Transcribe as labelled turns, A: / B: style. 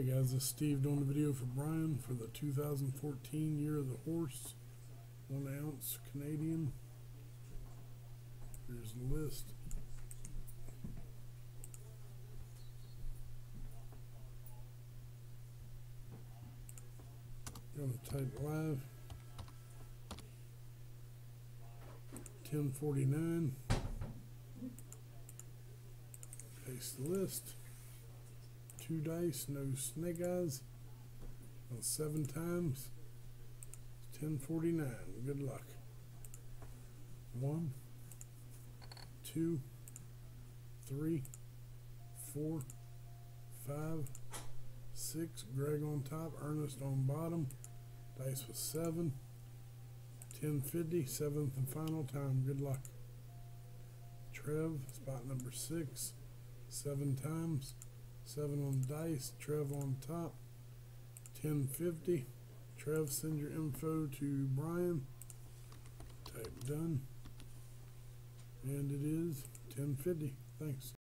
A: Hey guys, this is Steve doing the video for Brian for the 2014 Year of the Horse, one ounce Canadian. Here's the list. Gonna type live. 1049. Paste the list two dice, no snake eyes. Well, seven times. Ten forty nine. Good luck. One, two, three, four, five, six. Greg on top, Ernest on bottom. Dice was seven. Ten fifty. Seventh and final time. Good luck. Trev, spot number six. Seven times. Seven on dice, Trev on top. 1050. Trev, send your info to Brian. Type done. And it is 1050. Thanks.